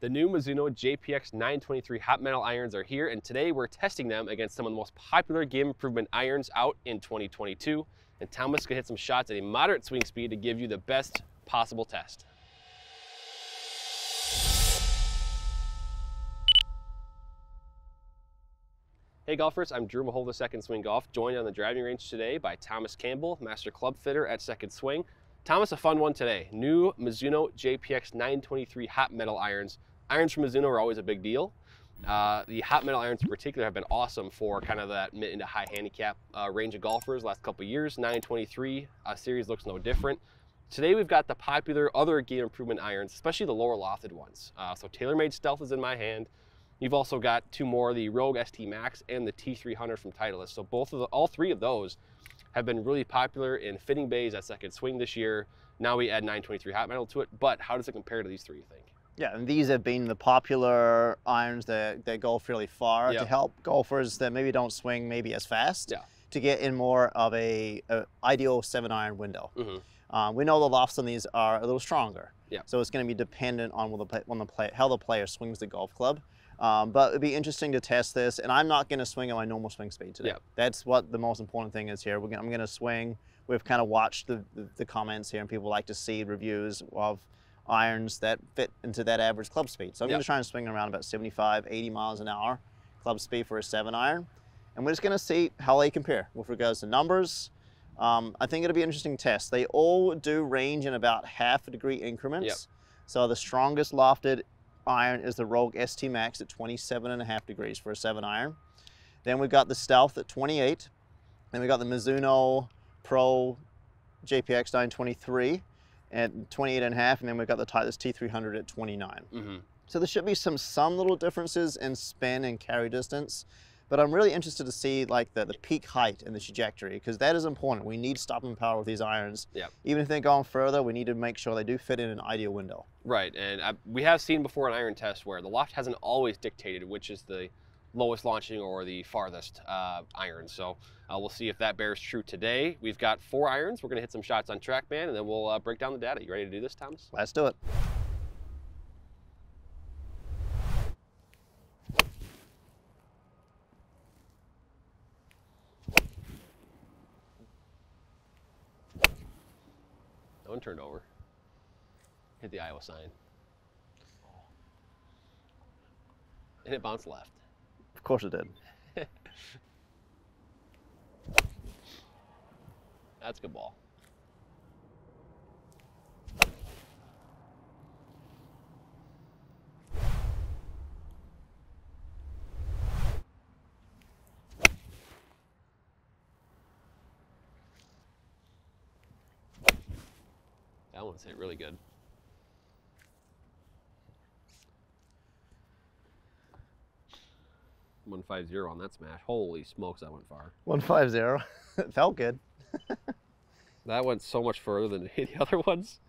The new Mizuno JPX 923 hot metal irons are here, and today we're testing them against some of the most popular game improvement irons out in 2022. And Thomas can hit some shots at a moderate swing speed to give you the best possible test. Hey golfers, I'm Drew Mahowald, Second Swing Golf, joined on the driving range today by Thomas Campbell, Master Club Fitter at Second Swing. Thomas, a fun one today. New Mizuno JPX 923 hot metal irons. Irons from Mizuno are always a big deal. Uh, the hot metal irons in particular have been awesome for kind of that mid into high handicap uh, range of golfers last couple years. 923 uh, series looks no different. Today we've got the popular other game improvement irons, especially the lower lofted ones. Uh, so TaylorMade Stealth is in my hand. You've also got two more, the Rogue ST Max and the T300 from Titleist. So both of the, all three of those have been really popular in fitting bays at second swing this year. Now we add 923 hot metal to it, but how does it compare to these three, think? Yeah, and these have been the popular irons that, that go fairly far Yep. to help golfers that maybe don't swing maybe as fast Yeah. to get in more of a, a ideal seven iron window. Mhm. Um, we know the lofts on these are a little stronger, Yeah. so it's going to be dependent on the play, on the play, how the player swings the golf club. Um, but it'd be interesting to test this, and I'm not going to swing at my normal swing speed today. Yeah. That's what the most important thing is here. We're gonna, I'm going to swing. We've kind of watched the, the, the comments here, and people like to see reviews of irons that fit into that average club speed. So I'm Yeah. going to try and swing around about 75, 80 miles an hour club speed for a seven iron, and we're just going to see how they compare with regards to numbers. Um, I think it'll be an interesting test. They all do range in about half a degree increments. Yep. So the strongest lofted iron is the Rogue ST Max at 27 and a half degrees for a seven iron. Then we've got the Stealth at 28. Then we've got the Mizuno Pro JPX 923 at 28 and a half, and then we've got the Titleist T300 at 29. Mm-hmm. So there should be some some little differences in spin and carry distance, but I'm really interested to see like the, the peak height and the trajectory because that is important. We need stopping power with these irons. Yep. Even if they're going further, we need to make sure they do fit in an ideal window. Right, and I, we have seen before an iron test where the loft hasn't always dictated which is the lowest launching or the farthest uh, iron. So uh, we'll see if that bears true today. We've got four irons. We're going to hit some shots on TrackMan, and then we'll uh, break down the data. You ready to do this, Thomas? Let's do it. That one turned over. Hit the Iowa sign. And it bounced left. Of course it did. That's a good ball. That one's hit really good. One five zero on that smash. Holy smokes, that went far. 150. it felt good. That went so much further than any of the other ones.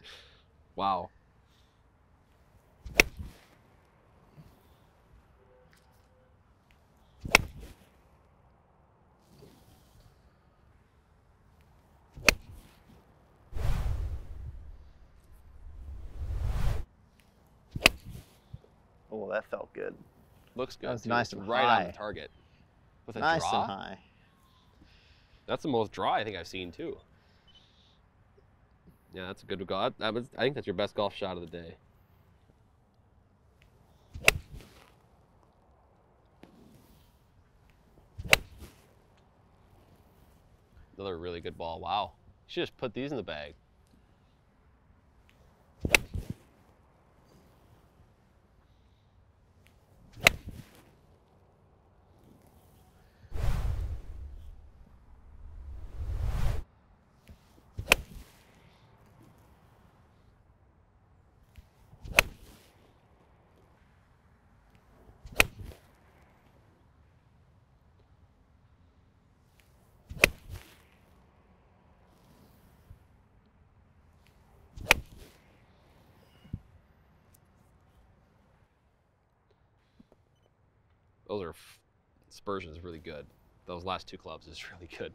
Wow. Oh, that felt good. Looks good. was nice and right on the target. With a nice draw. and high. That's the most draw I think I've seen too. Yeah, that's a good golf. That was, I think that's your best golf shot of the day. Another really good ball. Wow. Should just put these in the bag. Those are Spurgeon is really good. Those last two clubs is really good.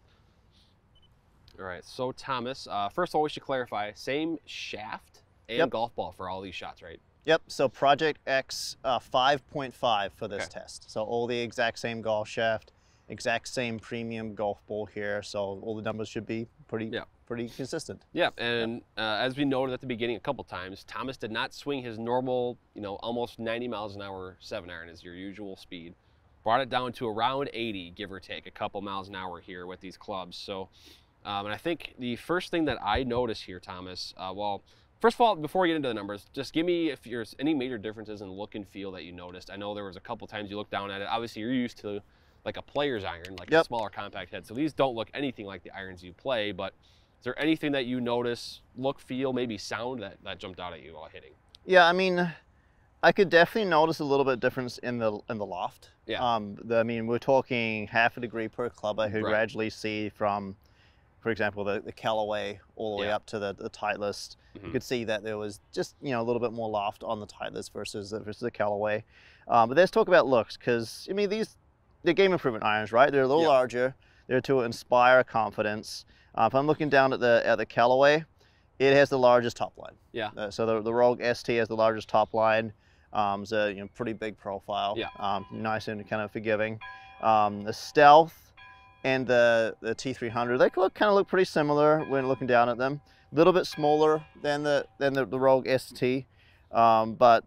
All right, so Thomas, uh, first of all, we should clarify: same shaft and Yep. golf ball for all these shots, right? Yep. So Project X uh, 5.5 for this Okay. test. So all the exact same golf shaft, exact same premium golf ball here. So all the numbers should be pretty Yeah. pretty consistent. Yeah, and uh, as we noted at the beginning a couple times, Thomas did not swing his normal, you know, almost 90 miles an hour seven iron as your usual speed. Brought it down to around 80, give or take, a couple miles an hour here with these clubs. So, um, and I think the first thing that I notice here, Thomas, uh, well, first of all, before we get into the numbers, just give me if there's any major differences in look and feel that you noticed. I know there was a couple times you looked down at it. Obviously, you're used to like a player's iron, like a smaller compact head. So these don't look anything like the irons you play, but is there anything that you notice, look, feel, maybe sound that, that jumped out at you while hitting? Yeah, I mean, I could definitely notice a little bit difference in the in the loft. Yeah. Um, the, I mean, we're talking half a degree per club. I could Right. gradually see from, for example, the, the Callaway all the way up to the, the Titleist. Mhm. You could see that there was just you know a little bit more loft on the Titleist versus the, versus the Callaway. Um, but let's talk about looks because I mean these they're game improvement irons, right? They're a little Yeah. larger. They're to inspire confidence. Uh, if I'm looking down at the at the Callaway, it has the largest top line. Yeah. Uh, so the, the Rogue ST has the largest top line. Um, it's a you know pretty big profile. Yeah. Um, nice and kind of forgiving. Um, the Stealth and the the T300 they look kind of look pretty similar when looking down at them. A little bit smaller than the than the, the Rogue ST, um, but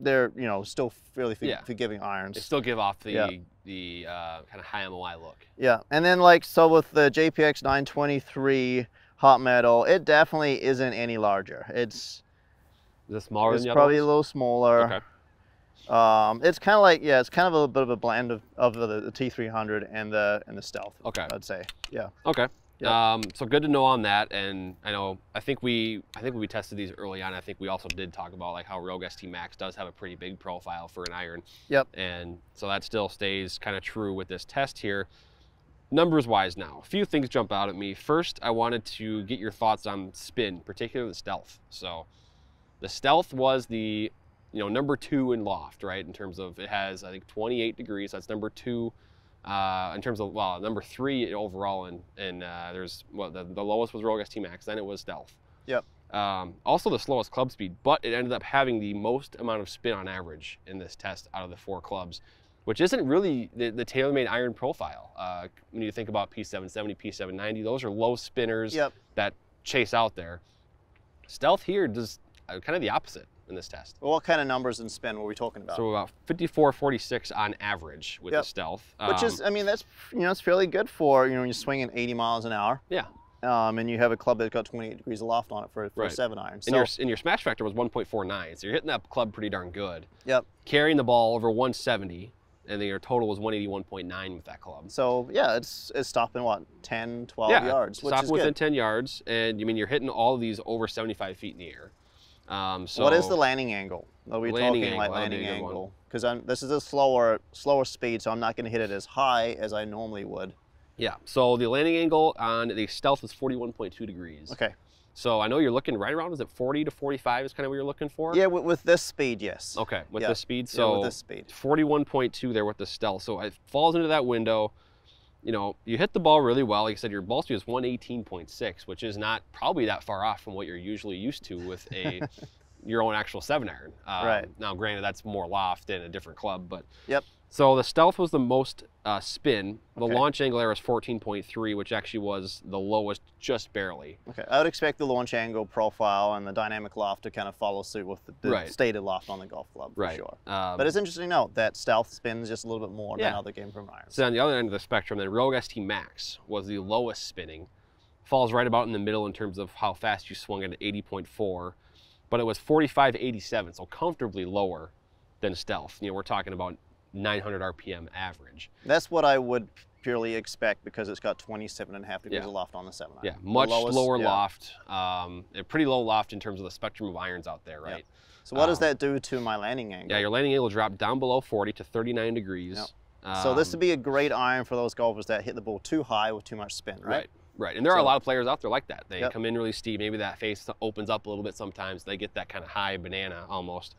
they're you know still fairly for, Yeah. forgiving irons. They still give off the Yeah. the uh, kind of high MOI look. Yeah, and then like so with the JPX 923 hot metal, it definitely isn't any larger. It's Is this smaller it's probably a little smaller. Okay. Um, it's kind of like yeah, it's kind of a bit of a blend of, of the, the T300 and the and the Stealth. Okay. I'd say yeah. Okay. Yep. Um, so good to know on that, and I know I think we I think we tested these early on. I think we also did talk about like how Rogue ST Max does have a pretty big profile for an iron. Yep. And so that still stays kind of true with this test here. Numbers wise, now a few things jump out at me. First, I wanted to get your thoughts on spin, particularly the stealth. So, the stealth was the you know number two in loft, right? In terms of it has I think 28 degrees. That's number two uh, in terms of well, number three overall, and and uh, there's well, the, the lowest was Rogue ST Max, then it was Stealth. Yep. Um, also the slowest club speed, but it ended up having the most amount of spin on average in this test out of the four clubs, which isn't really the, the TaylorMade iron profile. Uh, when you think about P770, P790, those are low spinners Yep. that chase out there. Stealth here does uh, kind of the opposite in this test. Well, what kind of numbers and spin were we talking about? So about 54, 46 on average with Yep. the Stealth. Which is, I mean, that's you know, it's fairly good for you know when you're swinging 80 miles an hour. Yeah. Um, and you have a club that's got 28 degrees of loft on it for, for a Right. seven iron. And So your and your smash factor was 1.49, so you're hitting that club pretty darn good. Yep. Carrying the ball over 170, and then your total was 181.9 with that club. so yeah, it's it's stopping what 10, 12 yeah, yards, which stop is within good. 10 yards, and you mean you're hitting all of these over 75 feet in the air. Um, so what is the landing angle? Are we Landing talking like angle, that'd landing a good one. angle? Because this is a slower slower speed, so I'm not going to hit it as high as I normally would. yeah? So the landing angle on the Stealth is 41.2 degrees. Okay. So I know you're looking right around. Is it 40 to 45? Is kind of what you're looking for? Yeah, with, with this speed, yes. Okay, with Yeah. this speed. Yeah, So with this speed. 41.2 there with the stealth. So it falls into that window. You know, you hit the ball really well. Like I said, your ball speed is 118.6, which is not probably that far off from what you're usually used to with a your own actual seven iron. Um, Right. Now, granted, that's more loft and a different club, but Yep. So the stealth was the most uh, spin. The Okay. launch angle there was 14.3, which actually was the lowest, just barely. Okay, I would expect the launch angle profile and the dynamic loft to kind of follow suit with the, the Right. stated loft on the golf club for Right. sure. Um, But it's interesting to note that stealth spins just a little bit more than Yeah. other game from irons. So on the other end of the spectrum, then Rogue ST Max was the lowest spinning. Falls right about in the middle in terms of how fast you swung it at 80.4, but it was 45.87, so comfortably lower than Stealth. You know, we're talking about 900 RPM average. That's what I would purely expect because it's got 27 and a half degrees Yeah. of loft on the seven iron. Yeah, much lowest- lower yeah. loft, um, a pretty low loft in terms of the spectrum of irons out there, Yeah. right? So what does Um, that do to my landing angle? Yeah, your landing angle dropped down below 40 to 39 degrees. so this Um, would be a great iron for those golfers that hit the ball too high with too much spin, right? Right. Right. And there are a lot of players out there like that. They Yep. come in really steep. Maybe that face opens up a little bit sometimes. They get that kind of high banana almost.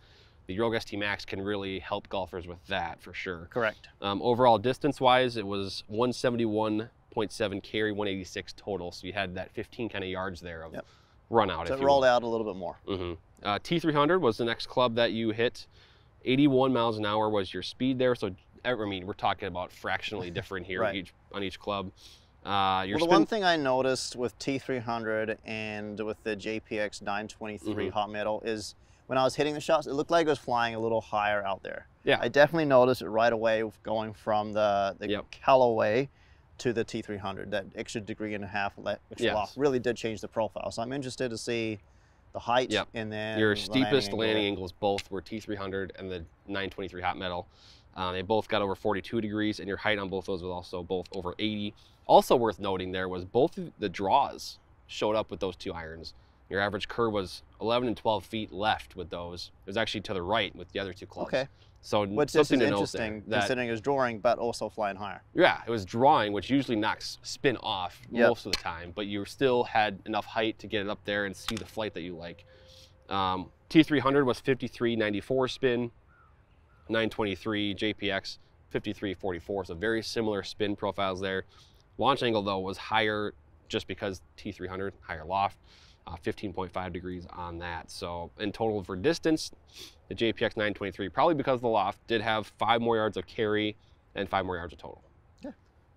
The Rogue ST Max can really help golfers with that for sure. Correct. Um, overall, distance wise, it was 171.7 carry, 186 total. So you had that 15 kind of yards there of Yep. run out. So if it you rolled will. out a little bit more. hmm Uh, T300 was the next club that you hit. 81 miles an hour was your speed there. So I mean, we're talking about fractionally different here Right. each, on each club. Uh, your Well, the one thing I noticed with T300 and with the JPX 923 Mhm. hot metal is when I was hitting the shots, it looked like it was flying a little higher out there. Yeah. I definitely noticed it right away going from the, the Yep. Callaway to the T300. That extra degree and a half extra Yes. really did change the profile. So I'm interested to see the height Yep. and then your the steepest angle. landing angles both were T300 and the 923 hot metal. Uh, they both got over 42 degrees, and your height on both those was also both over 80. Also worth noting there was both the draws showed up with those two irons. Your average curve was 11 and 12 feet left with those. It was actually to the right with the other two clubs. Okay. So Which something is interesting there, considering it's drawing, but also flying higher. yeah, it was drawing, which usually knocks spin off Yep. most of the time, but you still had enough height to get it up there and see the flight that you like. Um, T300 was 53.94 spin, 923 JPX 53.44, so very similar spin profiles there. Launch angle though was higher just because T300 higher loft, uh, 15.5 degrees on that. So in total for distance, the JPX 923 probably because of the loft did have five more yards of carry and five more yards of total. Yeah.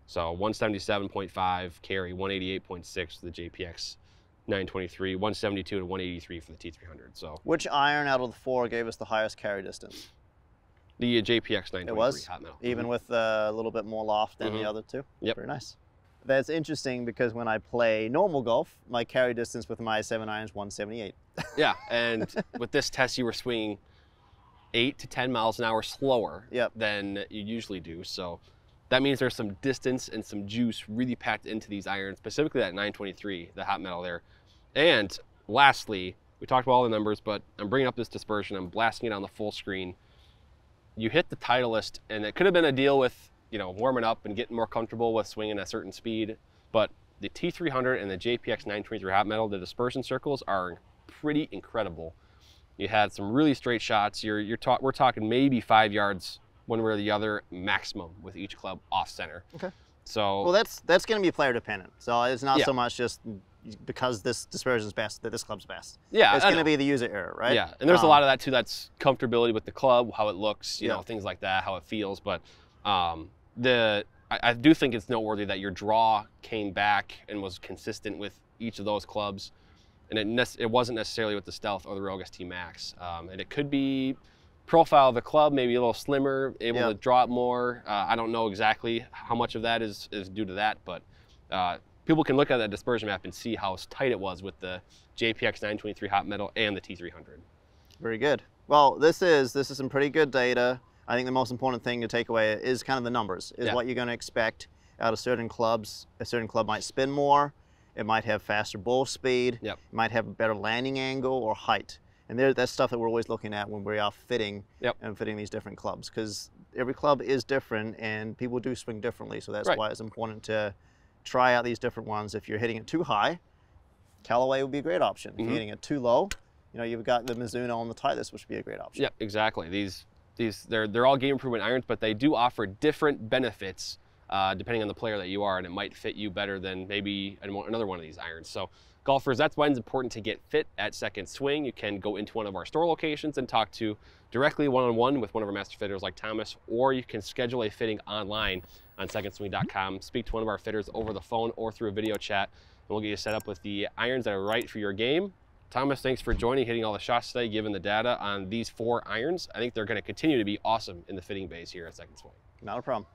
So 177.5 carry, 188.6 for the JPX 923, 172 to 183 for the T300. So Which iron out of the four gave us the highest carry distance? the JPX 923 it was? hot metal. even Mhm. with uh, a little bit more loft than Mhm. the other two. Yep. Very nice. That's interesting because when I play normal golf, my carry distance with my seven iron is 178. Yeah, and with this test, you were swinging eight to 10 miles an hour slower Yep. than you usually do. So that means there's some distance and some juice really packed into these irons, specifically that 923, the hot metal there. And lastly, we talked about all the numbers, but I'm bringing up this dispersion. I'm blasting it on the full screen. You hit the Titleist, and it could have been a deal with you know warming up and getting more comfortable with swinging at a certain speed, but the T300 and the JPX 923 hot metal, the dispersion circles are pretty incredible. You had some really straight shots. You're you're talk, we're talking maybe five yards one way or the other maximum with each club off center. Okay. So Well, that's that's going to be player dependent. So it's not Yeah. so much just because this dispersion is best that this club's best. yeah, it's going to be the user error, right? Yeah, and there's a Um, lot of that too. That's comfortability with the club, how it looks, you Yeah. know, things like that, how it feels. But um, the I, I do think it's noteworthy that your draw came back and was consistent with each of those clubs, and it nec- it wasn't necessarily with the Stealth or the Rogue ST Max. Um, and it could be profile of the club, maybe a little slimmer, able Yeah. to draw it more. Uh, I don't know exactly how much of that is is due to that, but. Uh, People can look at that dispersion map and see how tight it was with the JPX 923 hot metal and the T300. Very good. Well, this is this is some pretty good data. I think the most important thing to take away is kind of the numbers. Is Yeah. what you're going to expect out of certain clubs. A certain club might spin more. It might have faster ball speed. Yep. It might have a better landing angle or height. And there, that's stuff that we're always looking at when we are fitting Yep. and fitting these different clubs because every club is different and people do swing differently. So that's Right. why it's important to try out these different ones. If you're hitting it too high, Callaway would be a great option. If Mhm. you're hitting it too low, you know, you've got the Mizuno and the Titleist, which would be a great option. Yeah, exactly. These these they're they're all game improvement irons, but they do offer different benefits uh, depending on the player that you are, and it might fit you better than maybe another one of these irons. So, golfers, that's why it's important to get fit at Second Swing. You can go into one of our store locations and talk to directly one-on-one with one of our master fitters like Thomas, or you can schedule a fitting online on secondswing.com. Speak to one of our fitters over the phone or through a video chat, and we'll get you set up with the irons that are right for your game. Thomas, thanks for joining, hitting all the shots today, given the data on these four irons. I think they're going to continue to be awesome in the fitting bays here at Second Swing. Not a problem.